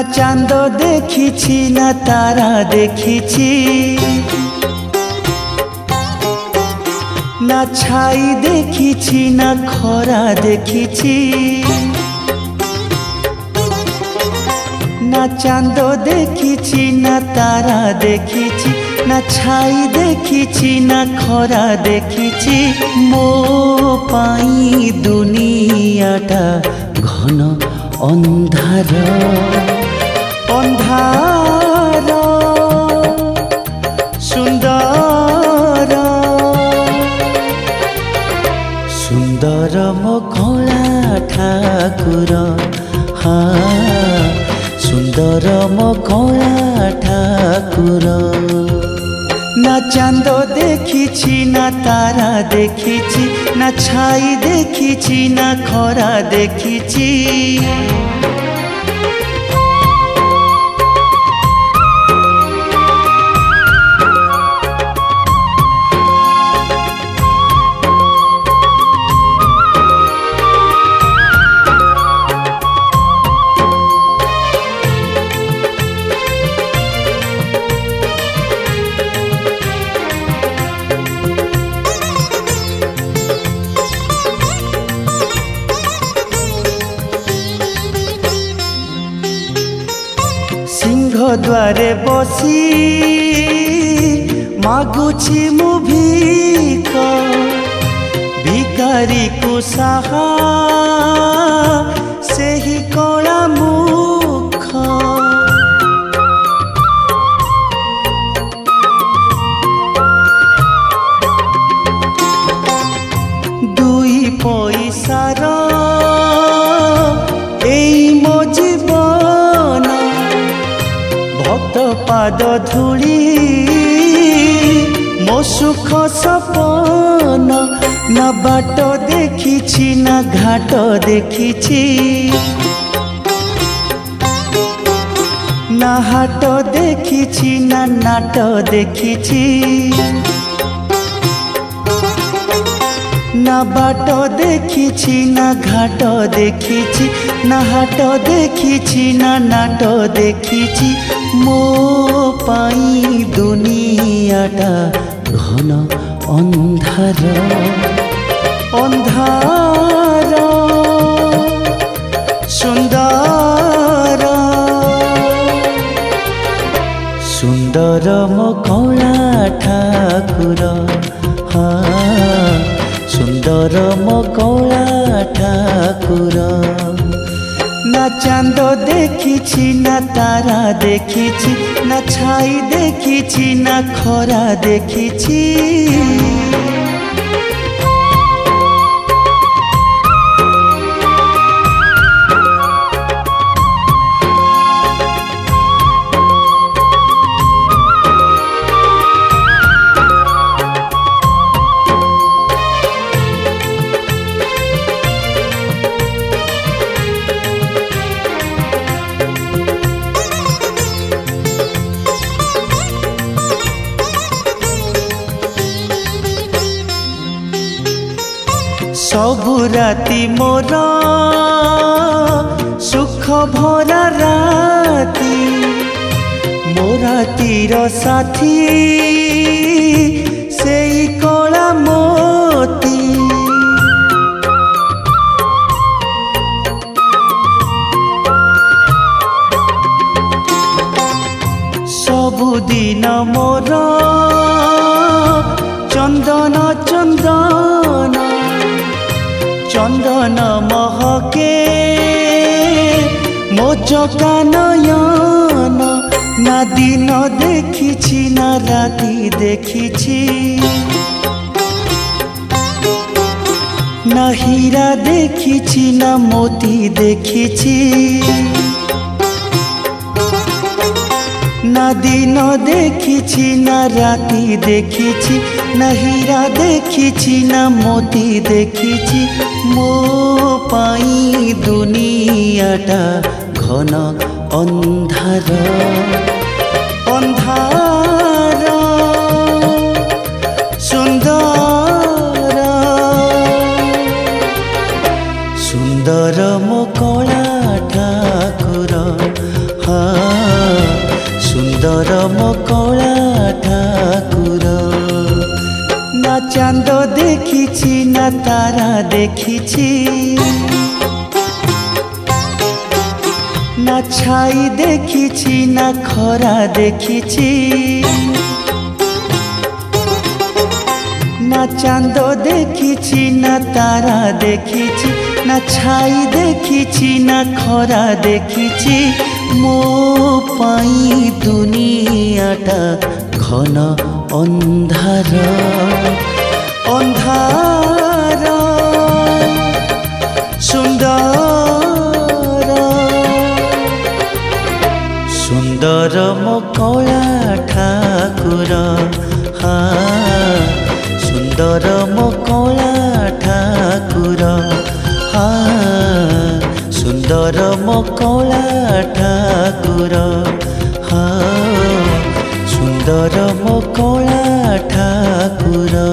না চাঁদ দেখিছি না তারা দেখিছি না ছাই দেখিছি না খরা দেখিছি না চাঁদ দেখিছি না তারা দেখিছি না ছাই দেখিছি না খরা দেখিছি ମୋ ପାଇଁ ଦୁନିଆଟା ଘନ ଅନ୍ଧାର ଅନ୍ଧାର সুন্দর মকলা ঠাকুর। না চাঁদ দেখিছি, না তারা দেখিছি, না ছাই দেখিছি, না খরা দেখিছি। ଦ୍ୱାରେ ବସି ମାଗୁଛି ମୁଁ ଭିକ ଭିକାରୀକୁ ସାହା ପାଦ ଧୂଳି ମୋ ସୁଖ ସପନ ନା ବାଟ ଦେଖିଛି ନା ଘାଟ ଦେଖିଛି ନା ହାଟ ଦେଖିଛି ନା ନାଟ ଦେଖିଛି না বাট দেখিছি না ঘাট দেখিছি নাহাট দেখিছি, না নাট দেখিছি। মো পাই দুনিয়াটা ঘন অন্ধার। অন্ধার। সুন্দর। সুন্দর মো কলা ঠাকুর। হা, সুন্দর মো কলা ঠাকুর। না চাঁদ দেখিছি না তারা দেখিছি না ছাই দেখিছি না খরা দেখিছি। ସବୁ ରାତି ମୋର ସୁଖ ଭରା ରାତି ମୋ ରାତିର ସାଥୀ চন্দন মহকে মোচকা নয়ন না দিন দেখিছি, না রাতি দেখিছি। না হীরা দেখিছি, না মতি দেখিছি। না দিন দেখিছি, না রাতি দেখিছি, না হীরা দেখিছি, না মতি দেখিছি। মো পাই দুনিয়াটা ঘন অন্ধার। অন্ধার ସୁନ୍ଦର ମୋ କଳା ଠାକୁର ନା ଚାନ୍ଦ ଦେଖିଛି ନା ତାରା ଦେଖିଛି না ছাই দেখিছি, না খরা দেখিছি। না চাঁদ দেখিছি, না তারা দেখিছি। না ছাই দেখিছি না খরা দেখিছি ମୋ ପାଇଁ ଦୁନିଆଟା ଘନ ଅନ୍ଧାର ଅନ୍ଧାର ସୁନ୍ଦର ସୁନ୍ଦର ମୋ କଳା ସୁନ୍ଦର ମୋ କଳା ଠାକୁର ହଁ ସୁନ୍ଦର ମୋ କଳା ଠାକୁର